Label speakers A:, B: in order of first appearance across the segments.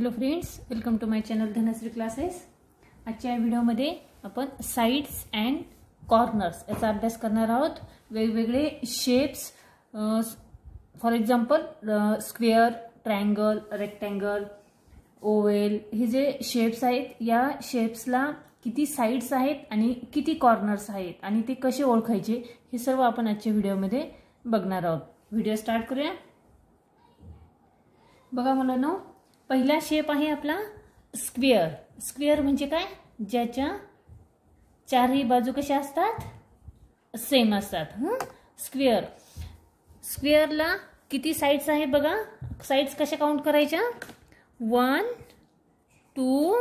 A: Hello friends welcome to my channel Dhanashree classes आजच्या व्हिडिओमध्ये आपण साईड्स अँड कॉर्नर्स याचा अभ्यास करणार आहोत. वेगवेगळे shapes for example square triangle rectangle oval हे जे शेप्स आहेत या शेप्सला किती साईड्स आहेत आणि किती कॉर्नर्स आहेत आणि ते कसे ओळखायचे हे सर्व आपण आजच्या व्हिडिओमध्ये बघणार आहोत. व्हिडिओ स्टार्ट करूया. बघा मुलांनो पहिला शेप आहे आपला स्क्वेअर स्क्वेअर म्हणजे काय? ज्याच्या चारही बाजू कशा असतात? सेम असतात स्क्वेअर स्क्वेअरला किती साईड्स आहे बघा? साईड्स कशा काउंट करायच्या? वन टू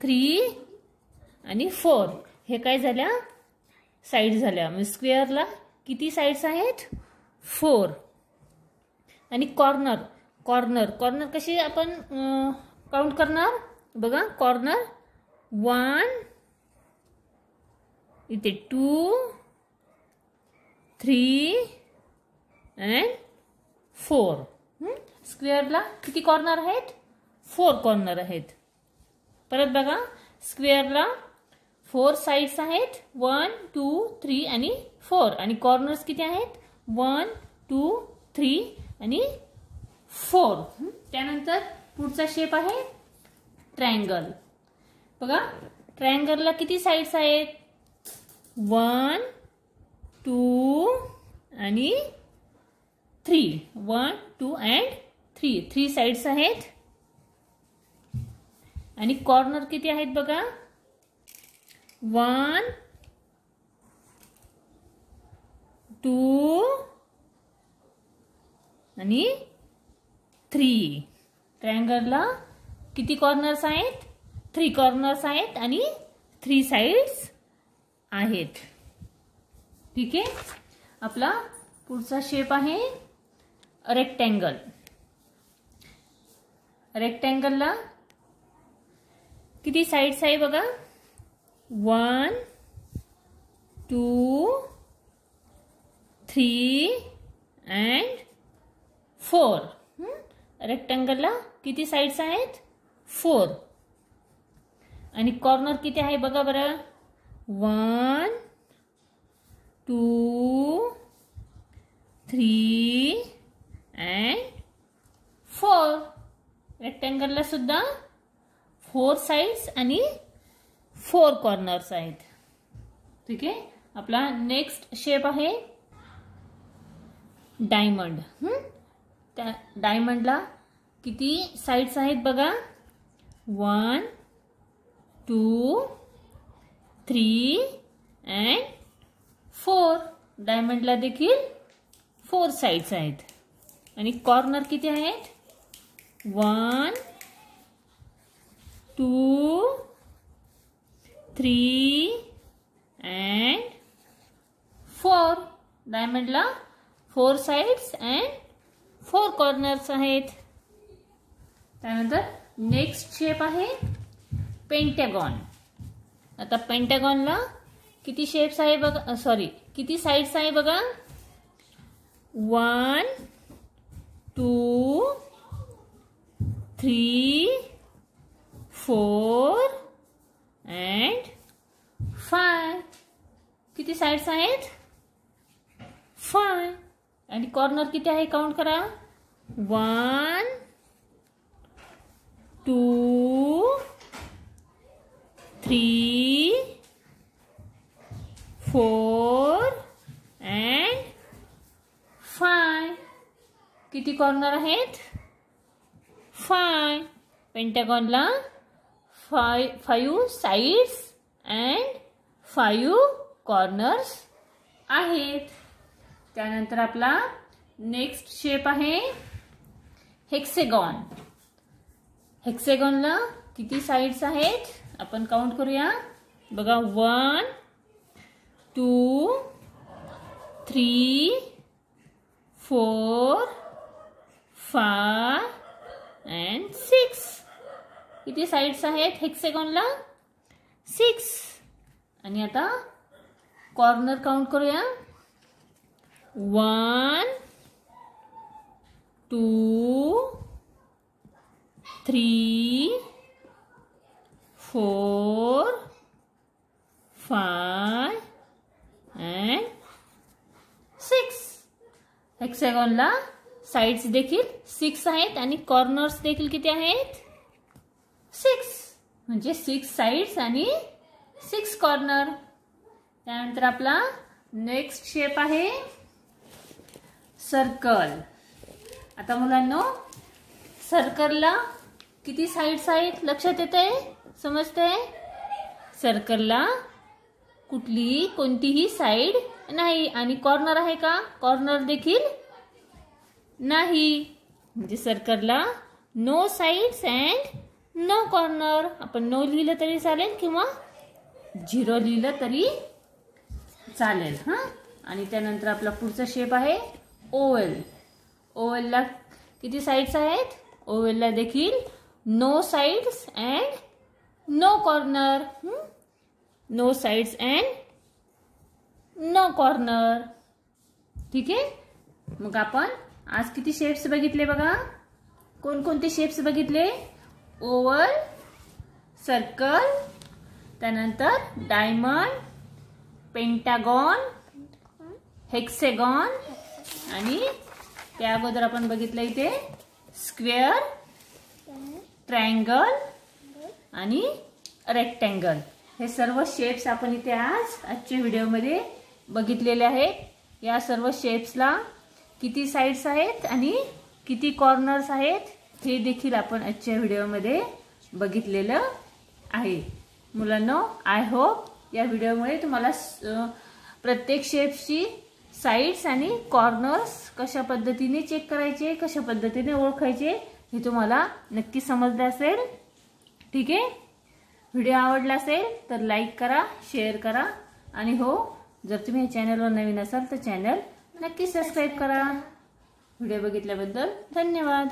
A: थ्री आणि फोर हे काय झाल्या? साईड झाल्या. म्हणजे स्क्वेअरला किती साईड्स आहेत? फोर आणि कॉर्नर कॉर्नर कॉर्नर कशी आपण काउंट करणार? बघा कॉर्नर वन इथे टू थ्री अँड फोर स्क्वेअरला किती कॉर्नर आहेत? फोर कॉर्नर आहेत. परत बघा स्क्वेअरला फोर साईड्स आहेत. वन टू थ्री आणि फोर आणि कॉर्नर्स किती आहेत? वन टू थ्री आणि फोर. त्यानंतर पुढचा शेप आहे ट्रायंगल बघा ट्रायंगलला किती साईड्स आहेत? वन टू आणि three one two and three three sides आहेत. आणि कॉर्नर किती आहेत बघा? वन टू आणि थ्री ट्रायंगलला किती कॉर्नर्स आहेत? थ्री कॉर्नर्स आहेत आणि थ्री साइड्स आहेत. ठीक आहे? आपला पुढचा शेप आहे रेक्टँगल रेक्टँगलला किती साईड्स आहे बघा? One two three and four रेक्टँगलला किती साईड्स आहेत? फोर आणि कॉर्नर किती आहे बघा बरं. One two three and four रेक्टँगलला सुद्धा फोर साईड्स आणि फोर कॉर्नर्स आहेत. ठीक आहे? आपला नेक्स्ट शेप आहे डायमंड त्या डायमंडला किती साईड्स आहेत बघा? One two three and four डायमंडला देखील फोर साईड्स आहेत. आणि कॉर्नर किती आहेत? One two three and four डायमंडला four sides and four corners आहेत. त्यानंतर नेक्स्ट शेप आहे पेंटॅगॉन आता पेंटॅगॉनला किती शेप्स आहे बघा सॉरी किती साईड्स आहे बघा? One two three four and five किती साईड्स आहेत? फाय आणि कॉर्नर किती आहे? काउंट करा. One two three four and five. किती कॉर्नर आहेत? Five. पेंटॅगॉनला five five sides and five corners आहेत. त्यानंतर आपला नेक्स्ट शेप आहे हेक्सेगॉन हेक्सेगॉनला किती साईड्स आहेत? आपण काउंट करूया. बघा one two three four five and six किती साईड्स आहेत? हेक्सेगॉनला सिक्स आणि आता कॉर्नर काउंट करूया. One two three four five and six हेक्सॅगॉनला sides देखील सिक्स आणि कॉर्नर्स देखील किती सिक्स सिक्स साईड्स आणि सिक्स कॉर्नर त्यानंतर आपला नेक्स्ट शेप आहे सर्कल आता मुलांना सर्कलला किती साईड्स आहेत लक्षात येत आहे समजतंय सर्कलला कुठलीही कोणतीही साईड नाही. आणि कॉर्नर आहे का? कॉर्नर देखील नाही. म्हणजे सर्कलला no sides and no corner आपण नो लिहिलं तरी चालेल किंवा झिरो लिहिलं तरी चालेल हां? आणि त्यानंतर आपला पुढचा शेप आहे ओवेल ओवेलला किती साईड्स आहेत? ओवेलला देखील no and and no corner no sides and no corner ठीक आहे? मग आपण आज किती शेप्स बघितले बघा? कोणकोणते शेप्स बघितले? ओव्हल सर्कल त्यानंतर डायमंड पेंटागॉन हेक्सेगॉन आणि त्या अगोदर आपण बघितलं इथे स्क्वेअर ट्रायंगल आणि रेक्टँगल. हे सर्व शेप्स आपण इथे आज आजच्या व्हिडिओमध्ये बघितलेले आहेत. या सर्व शेप्सला किती साईड्स आहेत आणि किती कॉर्नर्स आहेत हे देखील आपण आजच्या व्हिडिओमध्ये बघितलेलं आहे. मुलांना आय होप या व्हिडिओमुळे तुम्हाला प्रत्येक शेप्सची साईड्स आणि कॉर्नर्स कशा पद्धतीने चेक करायचे कशा पद्धतीने ओळखायचे हे तुम्हाला नक्की समजलं असेल. ठीक आहे? व्हिडिओ आवडला असेल तर लाईक करा शेअर करा. आणि हो जर तुम्ही या चॅनलवर नवीन असाल तर चॅनल नक्की सबस्क्राईब करा. व्हिडिओ बघितल्याबद्दल धन्यवाद.